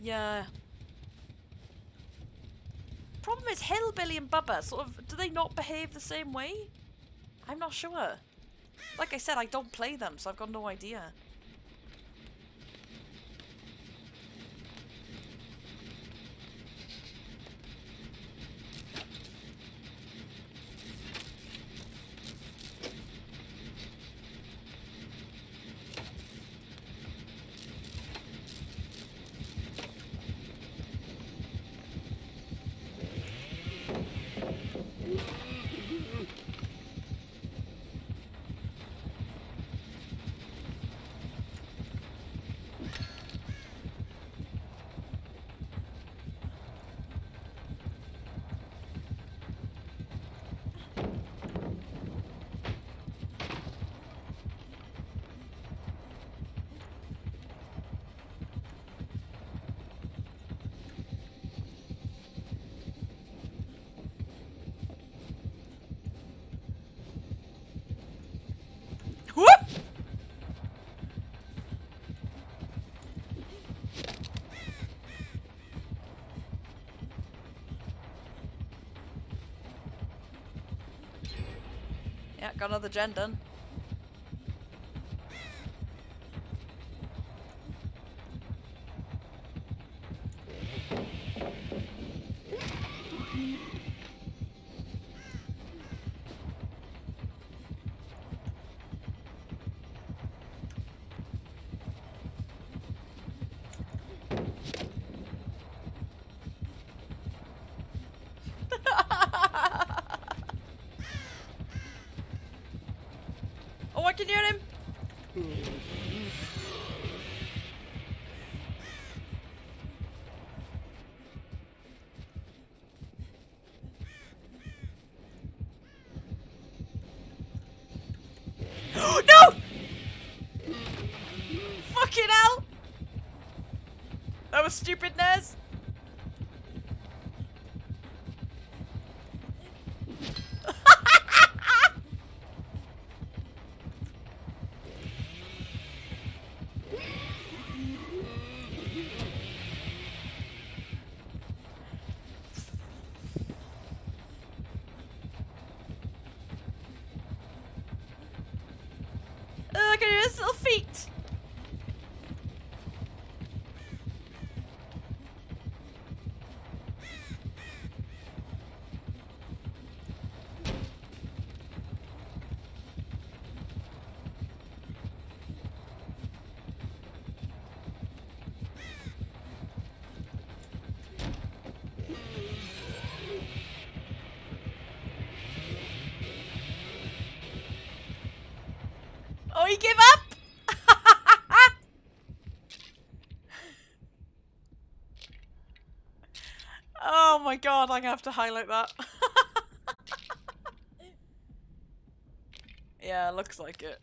Yeah. Problem is, Hillbilly and Bubba, sort of, do they not behave the same way? I'm not sure. Like I said, I don't play them, so I've got no idea. Yeah, got another gen done. Oh, I can hear him! no! Fucking hell! That was stupid, Nez. Look at his little feet. Oh, give up? oh my god, I'm gonna have to highlight that. yeah, looks like it.